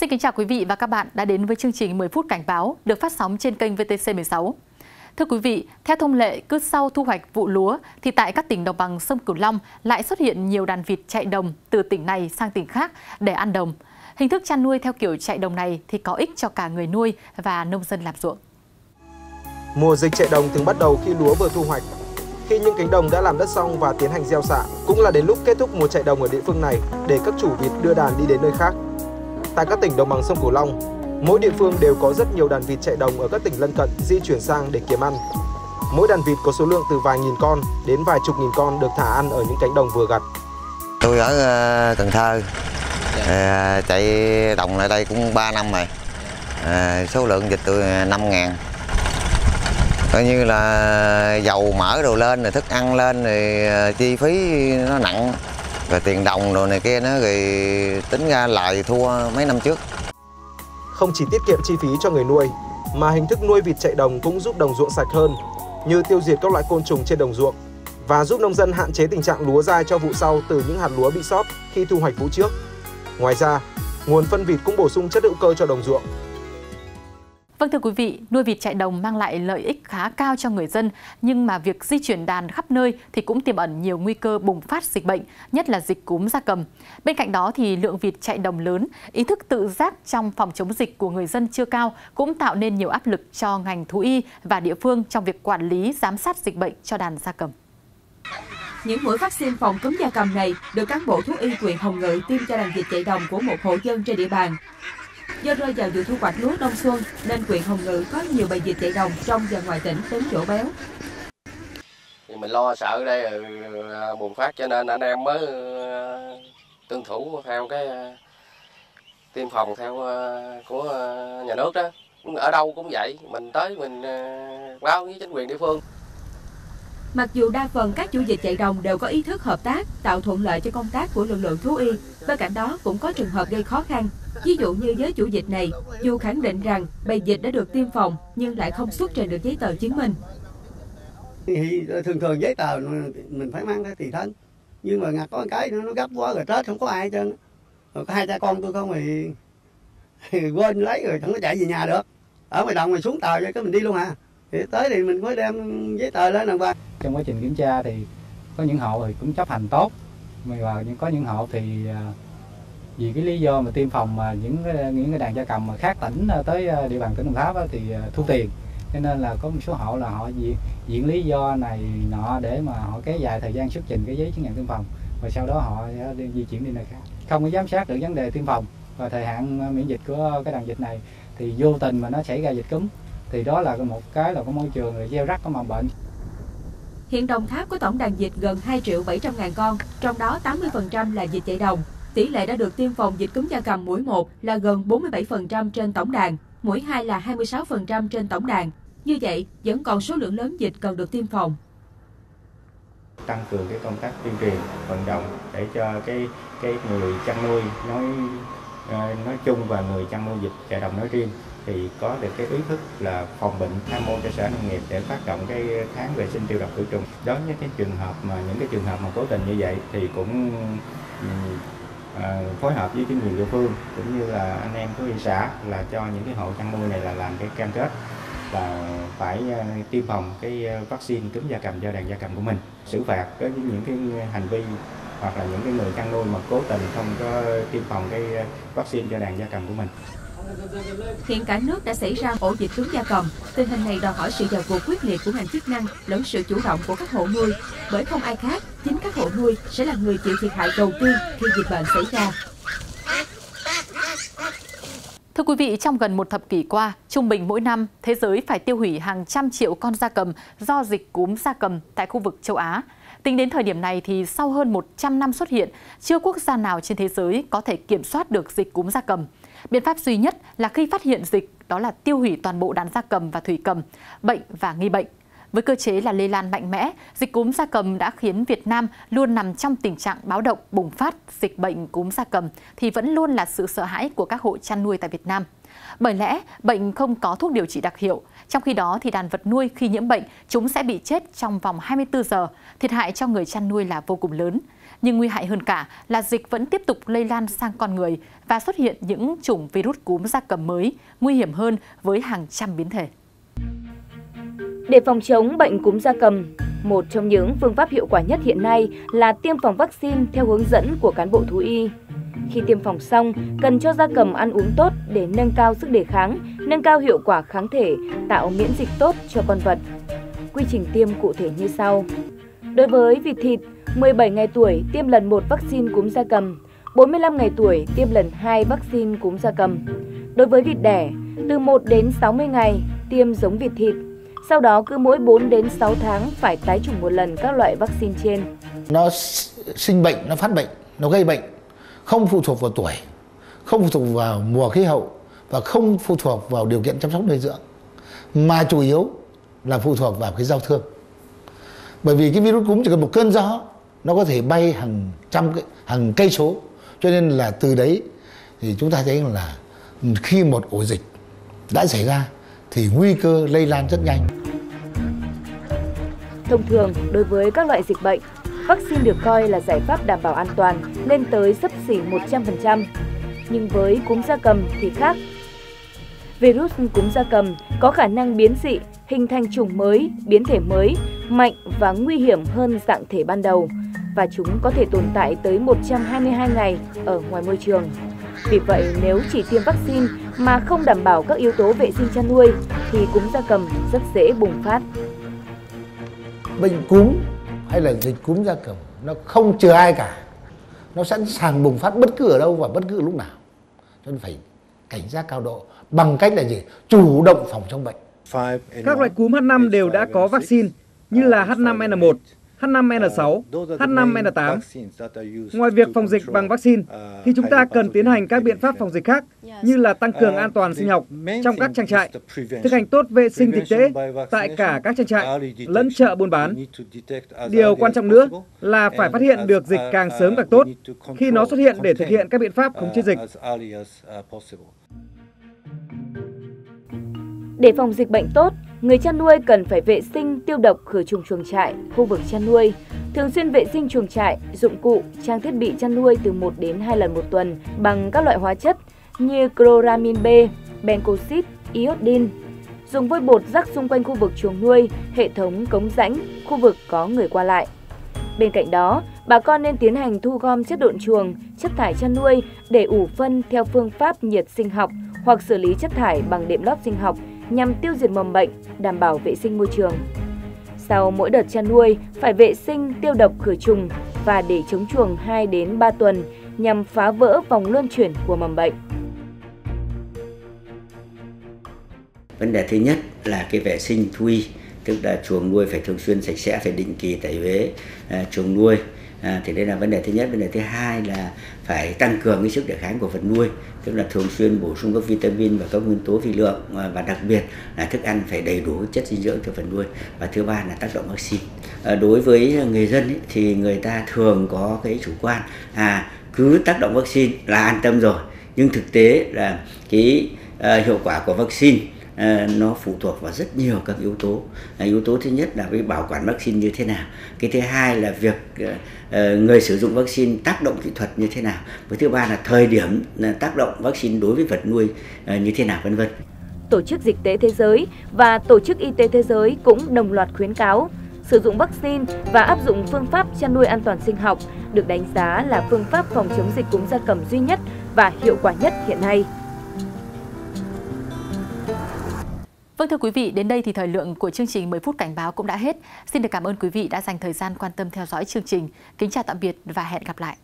xin kính chào quý vị và các bạn đã đến với chương trình 10 phút cảnh báo được phát sóng trên kênh VTC16. Thưa quý vị, theo thông lệ, cứ sau thu hoạch vụ lúa thì tại các tỉnh đồng bằng sông Cửu Long lại xuất hiện nhiều đàn vịt chạy đồng từ tỉnh này sang tỉnh khác để ăn đồng. Hình thức chăn nuôi theo kiểu chạy đồng này thì có ích cho cả người nuôi và nông dân làm ruộng. Mùa dịch chạy đồng thường bắt đầu khi lúa vừa thu hoạch. Khi những cánh đồng đã làm đất xong và tiến hành gieo xạ, cũng là đến lúc kết thúc mùa chạy đồng ở địa phương này để các chủ vịt đưa đàn đi đến nơi khác. Tại các tỉnh đồng bằng sông Cửu Long, mỗi địa phương đều có rất nhiều đàn vịt chạy đồng ở các tỉnh lân cận di chuyển sang để kiếm ăn. Mỗi đàn vịt có số lượng từ vài nghìn con đến vài chục nghìn con được thả ăn ở những cánh đồng vừa gặt. Tôi ở ờ, Cần Thơ, à, chạy đồng lại đây cũng 3 năm rồi. À, số lượng vịt tôi 5 ngàn. Coi như là dầu mỡ đồ lên, rồi thức ăn lên, rồi chi phí nó nặng rồi tiền đồng rồi này kia nó rồi tính ra lại thua mấy năm trước không chỉ tiết kiệm chi phí cho người nuôi mà hình thức nuôi vịt chạy đồng cũng giúp đồng ruộng sạch hơn như tiêu diệt các loại côn trùng trên đồng ruộng và giúp nông dân hạn chế tình trạng lúa dai cho vụ sau từ những hạt lúa bị sót khi thu hoạch vụ trước. Ngoài ra, nguồn phân vịt cũng bổ sung chất hữu cơ cho đồng ruộng Vâng thưa quý vị, nuôi vịt chạy đồng mang lại lợi ích khá cao cho người dân, nhưng mà việc di chuyển đàn khắp nơi thì cũng tiềm ẩn nhiều nguy cơ bùng phát dịch bệnh, nhất là dịch cúm gia cầm. Bên cạnh đó thì lượng vịt chạy đồng lớn, ý thức tự giác trong phòng chống dịch của người dân chưa cao cũng tạo nên nhiều áp lực cho ngành thú y và địa phương trong việc quản lý, giám sát dịch bệnh cho đàn gia cầm. Những mũi vaccine phòng cúm gia cầm này được cán bộ thú y huyện Hồng Ngự tiêm cho đàn vịt chạy đồng của một hộ dân trên địa bàn. Do rơi vào vụ thu hoạch lúa đông xuân nên huyện Hồng Ngự có nhiều bầy vịt chạy đồng trong và ngoài tỉnh đến chỗ béo. Thì mình lo sợ đây ừ, bùng phát cho nên anh em mới ờ, tuân thủ theo cái ờ, tiêm phòng theo ờ, của nhà nước đó. Ở đâu cũng vậy, mình tới mình báo với chính quyền địa phương. Mặc dù đa phần các chủ dịch chạy đồng đều có ý thức hợp tác, tạo thuận lợi cho công tác của lực lượng thú y, bên cạnh đó cũng có trường hợp gây khó khăn. Ví dụ như với chủ dịch này, dù khẳng định rằng bầy dịch đã được tiêm phòng nhưng lại không xuất trình được giấy tờ chứng minh. Thì thường thường giấy tờ mình phải mang theo tùy thân. Nhưng mà ngặt có cái nó gấp quá rồi chết không có ai hết trơn. Rồi có hai cha con tôi không thì, thì quên lấy rồi chẳng có chạy về nhà được. Ở ngoài đồng mình xuống tàu cho cái mình đi luôn à thì tới thì mình mới đem giấy tờ lên làm qua trong quá trình kiểm tra thì có những hộ thì cũng chấp hành tốt. Mà nhưng có những hộ thì à, vì cái lý do mà tiêm phòng mà những những cái đàn gia cầm mà khác tỉnh à, tới à, địa bàn tỉnh Đồng Tháp thì thu tiền. Cho nên là có một số hộ là họ diện, diện lý do này nọ để mà họ kéo dài thời gian xuất trình cái giấy chứng nhận tiêm phòng. Và sau đó họ đi di chuyển đi nơi khác. Không có giám sát được vấn đề tiêm phòng. Và thời hạn miễn dịch của cái đàn dịch này thì vô tình mà nó xảy ra dịch cúm thì đó là một cái là cái môi trường rồi gieo rắc có mầm bệnh Hiện Đồng Tháp có tổng đàn vịt gần 2 triệu 700 ngàn con, trong đó 80% là vịt chạy đồng. Tỷ lệ đã được tiêm phòng dịch cúm gia cầm mũi 1 là gần 47% trên tổng đàn, mũi 2 là 26% trên tổng đàn. Như vậy, vẫn còn số lượng lớn vịt cần được tiêm phòng. Tăng cường cái công tác tuyên truyền, vận động để cho cái cái người chăn nuôi nói Ờ, nói chung và người chăn nuôi vịt chạy đồng nói riêng thì có được cái ý thức là phòng bệnh tham mưu cho sở nông nghiệp để phát động cái tháng vệ sinh tiêu độc khử trùng. Đối với cái trường hợp mà những cái trường hợp mà cố tình như vậy thì cũng à, phối hợp với chính quyền địa phương cũng như là anh em thú y xã là cho những cái hộ chăn nuôi này là làm cái cam kết là phải uh, tiêm phòng cái vaccine cúm gia cầm cho đàn gia cầm của mình xử phạt với những cái hành vi hoặc là những cái người chăn nuôi mà cố tình không có tiêm phòng cái vaccine cho đàn gia cầm của mình Hiện cả nước đã xảy ra ổ dịch cúm gia cầm. Tình hình này đòi hỏi sự vào cuộc quyết liệt của ngành chức năng lẫn sự chủ động của các hộ nuôi. Bởi không ai khác, chính các hộ nuôi sẽ là người chịu thiệt hại đầu tiên khi dịch bệnh xảy ra. Thưa quý vị, trong gần một thập kỷ qua, trung bình mỗi năm, thế giới phải tiêu hủy hàng trăm triệu con gia cầm do dịch cúm gia cầm tại khu vực châu Á. Tính đến thời điểm này thì sau hơn 100 năm xuất hiện, chưa quốc gia nào trên thế giới có thể kiểm soát được dịch cúm gia cầm. Biện pháp duy nhất là khi phát hiện dịch đó là tiêu hủy toàn bộ đàn gia cầm và thủy cầm, bệnh và nghi bệnh. Với cơ chế là lây lan mạnh mẽ, dịch cúm gia cầm đã khiến Việt Nam luôn nằm trong tình trạng báo động bùng phát dịch bệnh cúm gia cầm thì vẫn luôn là sự sợ hãi của các hộ chăn nuôi tại Việt Nam. Bởi lẽ, bệnh không có thuốc điều trị đặc hiệu. Trong khi đó, thì đàn vật nuôi khi nhiễm bệnh, chúng sẽ bị chết trong vòng 24 giờ. Thiệt hại cho người chăn nuôi là vô cùng lớn. Nhưng nguy hại hơn cả là dịch vẫn tiếp tục lây lan sang con người và xuất hiện những chủng virus cúm gia cầm mới, nguy hiểm hơn với hàng trăm biến thể. Để phòng chống bệnh cúm gia cầm, một trong những phương pháp hiệu quả nhất hiện nay là tiêm phòng vaccine theo hướng dẫn của cán bộ thú y. Khi tiêm phòng xong, cần cho gia cầm ăn uống tốt để nâng cao sức đề kháng, nâng cao hiệu quả kháng thể, tạo miễn dịch tốt cho con vật. Quy trình tiêm cụ thể như sau. Đối với vịt thịt, 17 ngày tuổi tiêm lần 1 vaccine cúm gia cầm, 45 ngày tuổi tiêm lần 2 vaccine cúm gia cầm. Đối với vịt đẻ, từ 1 đến 60 ngày tiêm giống vịt thịt, sau đó cứ mỗi 4 đến 6 tháng phải tái chủng một lần các loại vaccine trên. Nó sinh bệnh, nó phát bệnh, nó gây bệnh, không phụ thuộc vào tuổi, không phụ thuộc vào mùa khí hậu và không phụ thuộc vào điều kiện chăm sóc nuôi dưỡng, mà chủ yếu là phụ thuộc vào cái giao thương. Bởi vì cái virus cúm chỉ cần một cơn gió nó có thể bay hàng trăm hàng cây số, cho nên là từ đấy thì chúng ta thấy là khi một ổ dịch đã xảy ra thì nguy cơ lây lan rất nhanh. Thông thường, đối với các loại dịch bệnh, vaccine được coi là giải pháp đảm bảo an toàn lên tới sấp xỉ 100%. Nhưng với cúm gia cầm thì khác. Virus cúm gia cầm có khả năng biến dị, hình thành chủng mới, biến thể mới, mạnh và nguy hiểm hơn dạng thể ban đầu và chúng có thể tồn tại tới 122 ngày ở ngoài môi trường. Vì vậy, nếu chỉ tiêm vaccine mà không đảm bảo các yếu tố vệ sinh chăn nuôi thì cúm gia cầm rất dễ bùng phát. Bệnh cúm hay là dịch cúm gia cầm nó không trừ ai cả. Nó sẵn sàng bùng phát bất cứ ở đâu và bất cứ lúc nào. Cho nên phải cảnh giác cao độ bằng cách là gì? Chủ động phòng chống bệnh. Các loại cúm H5 đều đã có vaccine như là H5N1, H5N6, H5N8. Ngoài việc phòng dịch bằng vaccine, thì chúng ta cần tiến hành các biện pháp phòng dịch khác như là tăng cường an toàn sinh học trong các trang trại, thực hành tốt vệ sinh dịch tễ tại cả các trang trại lẫn chợ buôn bán. Điều quan trọng nữa là phải phát hiện được dịch càng sớm càng tốt khi nó xuất hiện để thực hiện các biện pháp khống chế dịch. Để phòng dịch bệnh tốt, người chăn nuôi cần phải vệ sinh, tiêu độc, khử trùng chuồng trại, khu vực chăn nuôi, thường xuyên vệ sinh chuồng trại, dụng cụ, trang thiết bị chăn nuôi từ 1 đến 2 lần một tuần bằng các loại hóa chất như chloramin B, bencoxit, iodine. Dùng vôi bột rắc xung quanh khu vực chuồng nuôi, hệ thống cống rãnh, khu vực có người qua lại. Bên cạnh đó, bà con nên tiến hành thu gom chất độn chuồng, chất thải chăn nuôi để ủ phân theo phương pháp nhiệt sinh học hoặc xử lý chất thải bằng đệm lót sinh học nhằm tiêu diệt mầm bệnh, đảm bảo vệ sinh môi trường. Sau mỗi đợt chăn nuôi, phải vệ sinh, tiêu độc khử trùng và để chống chuồng 2 đến 3 tuần nhằm phá vỡ vòng luân chuyển của mầm bệnh. Vấn đề thứ nhất là cái vệ sinh thú y, tức là chuồng nuôi phải thường xuyên sạch sẽ, phải định kỳ tẩy uế à, chuồng nuôi. À, thì đây là vấn đề thứ nhất. Vấn đề thứ hai là phải tăng cường cái sức đề kháng của vật nuôi, tức là thường xuyên bổ sung các vitamin và các nguyên tố vi lượng à, và đặc biệt là thức ăn phải đầy đủ chất dinh dưỡng cho vật nuôi. Và thứ ba là tác động vaccine. À, đối với người dân ấy, thì người ta thường có cái chủ quan à cứ tác động vaccine là an tâm rồi. Nhưng thực tế là cái uh, hiệu quả của vaccine Ờ, nó phụ thuộc vào rất nhiều các yếu tố. Ờ, yếu tố thứ nhất là cái bảo quản vaccine như thế nào. Cái thứ hai là việc ờ, người sử dụng vaccine tác động kỹ thuật như thế nào. Và thứ ba là thời điểm tác động vaccine đối với vật nuôi như thế nào, vân vân. Tổ chức Dịch tế Thế giới và Tổ chức Y tế Thế giới cũng đồng loạt khuyến cáo sử dụng vaccine và áp dụng phương pháp chăn nuôi an toàn sinh học được đánh giá là phương pháp phòng chống dịch cúm gia cầm duy nhất và hiệu quả nhất hiện nay. Vâng thưa quý vị, đến đây thì thời lượng của chương trình 10 phút cảnh báo cũng đã hết. Xin được cảm ơn quý vị đã dành thời gian quan tâm theo dõi chương trình. Kính chào tạm biệt và hẹn gặp lại.